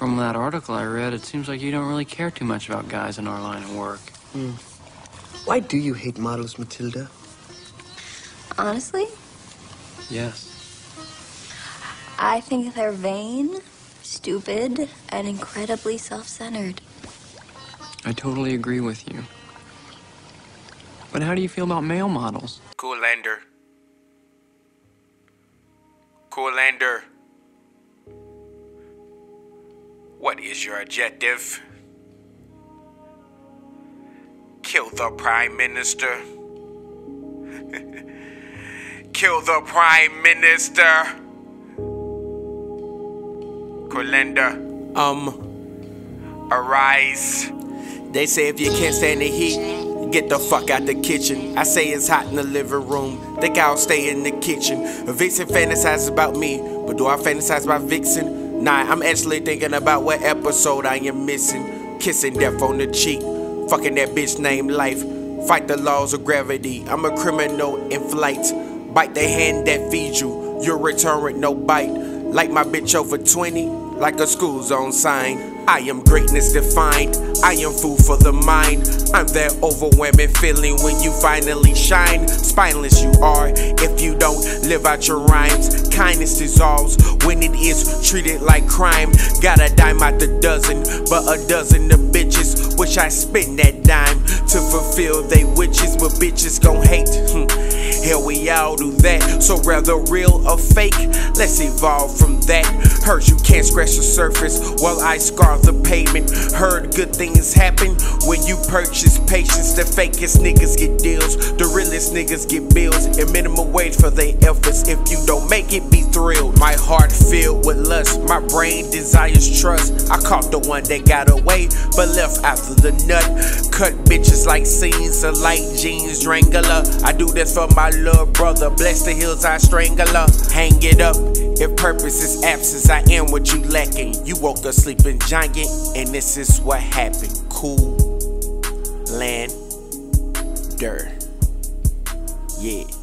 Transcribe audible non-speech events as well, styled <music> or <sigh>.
From that article I read, it seems like you don't really care too much about guys in our line of work. Mm. Why do you hate models, Matilda? Honestly? Yes. I think they're vain, stupid, and incredibly self centered. I totally agree with you. But how do you feel about male models? Coolanda. Coolanda. What is your objective? Kill the Prime Minister. <laughs> Kill the Prime Minister. Coolanda. Um, Arise. they say if you can't stand the heat, get the fuck out the kitchen. I say it's hot in the living room. Think I'll stay in the kitchen. Vixen fantasizes about me, but do I fantasize about Vixen? Nah, I'm actually thinking about what episode I am missing. Kissing death on the cheek, fucking that bitch named Life. Fight the laws of gravity. I'm a criminal in flight. Bite the hand that feeds you. You'll return with no bite. Like my bitch over 20, like a school zone sign. I am greatness defined. I am food for the mind. I'm that overwhelming feeling when you finally shine. Spineless you are if you don't live out your rhymes. Kindness dissolves when it is treated like crime. Got a dime out the dozen, but a dozen of bitches wish I spent that dime to fulfill they witches, but bitches gon' hate. Hmm. Hell, we all do that. So rather real or fake, let's evolve from that. Heard you can't scratch the surface while I scar the pavement. Heard good things happen when you purchase patience. The fakest niggas get deals, the realest niggas get bills, and minimum wage for their efforts. If you don't make it, be thrilled. My heart filled with lust, my brain desires trust. I caught the one that got away, but left after the nut. Cut bitches like scenes of light jeans, Strangler. I do this for my little brother. Bless the hills, I strangle her. Hang it up. If purpose is absence, I am what you lacking. You woke up sleeping giant, and this is what happened. Cool land, dirt. Yeah.